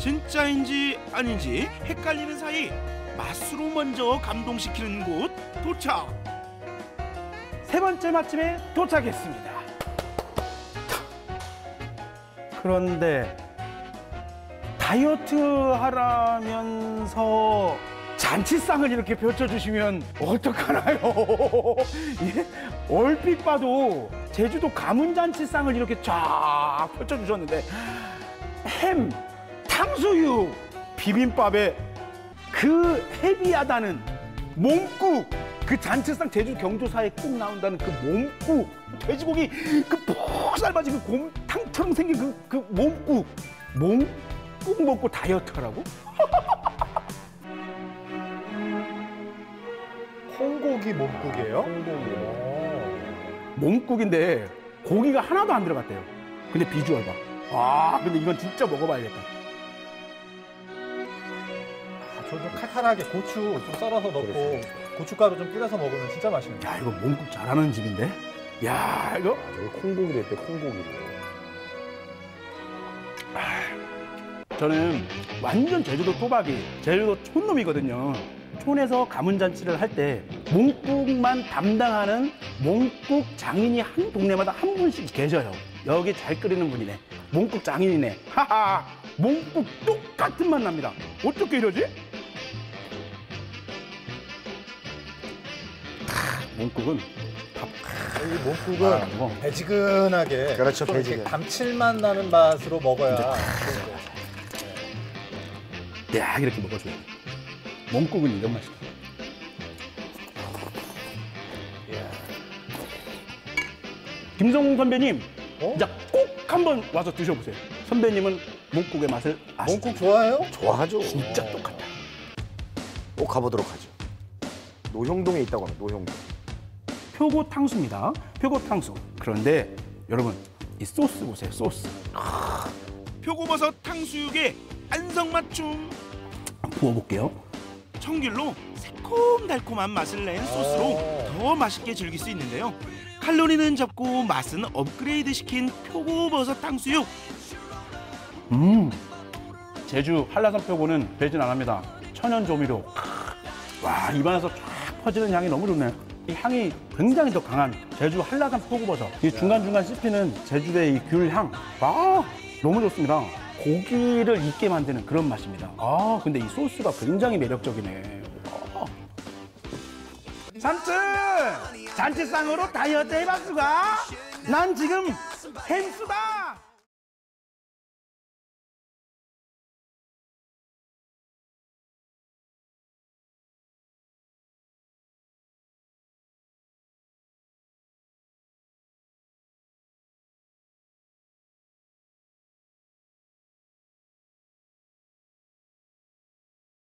진짜인지 아닌지 헷갈리는 사이 맛으로 먼저 감동시키는 곳 도착. 세 번째 맛집에 도착했습니다. 그런데 다이어트 하라면서 잔치상을 이렇게 펼쳐주시면 어떡하나요? 예? 얼핏 봐도 제주도 가문잔치상을 이렇게 쫙 펼쳐주셨는데 햄, 탕수육, 비빔밥에 그 헤비하다는 몸국 그 잔치상 제주 경조사에 꼭 나온다는 그 몸국 돼지고기 그푹 삶아진 그 곰탕처럼 생긴 그, 그 몸국 몸국 먹고 다이어트 하라고? 콩고기 몸국이에요? 몸국인데 고기가 하나도 안 들어갔대요 근데 비주얼 봐. 아 근데 이건 진짜 먹어봐야겠다. 아, 저좀 칼칼하게 고추 좀 썰어서 넣고 고춧가루 좀 뿌려서 먹으면 진짜 맛있는데. 야 이거 몸국 잘하는 집인데? 야 이거 저기 콩고기를 했대 콩고기를 저는 완전 제주도 토박이, 제주도 촌놈이거든요. 촌에서 가문 잔치를 할 때 몽국만 담당하는 몽국 장인이 한 동네마다 한 분씩 계셔요. 여기 잘 끓이는 분이네. 몽국 장인이네. 하하. 몽국 똑같은 맛 납니다. 어떻게 이러지? 크, 몽국은 이 몸국은 아, 뭐. 배지근하게 그렇죠, 좀 이렇게 배지근. 감칠맛 나는 맛으로 먹어야 야 이렇게 먹어줘요. 몽국은 이런 맛이다. 김성웅 선배님, 어? 진짜 꼭 한번 와서 드셔보세요. 선배님은 몽국의 맛을 아시죠? 몸국 좋아해요? 좋아하죠 진짜 똑같아요. 꼭 가보도록 하죠 노형동에 있다고 합니다 노형동 표고 탕수입니다. 표고 탕수. 그런데 여러분 이 소스 보세요. 소스. 표고버섯 탕수육에 안성맞춤. 부어볼게요. 청귤로 새콤달콤한 맛을 낸 소스로 더 맛있게 즐길 수 있는데요. 칼로리는 적고 맛은 업그레이드 시킨 표고버섯 탕수육. 음. 제주 한라산 표고는 배진 안 합니다. 천연 조미료. 와 입안에서 쫙 퍼지는 향이 너무 좋네. 이 향이 굉장히 더 강한 제주 한라산 표고버섯. 이 중간중간 씹히는 제주의 이 귤 향. 아 너무 좋습니다. 고기를 익게 만드는 그런 맛입니다. 아 근데 이 소스가 굉장히 매력적이네. 아. 삼촌 잔치상으로 다이어트 해봤수가? 난 지금 햄수다.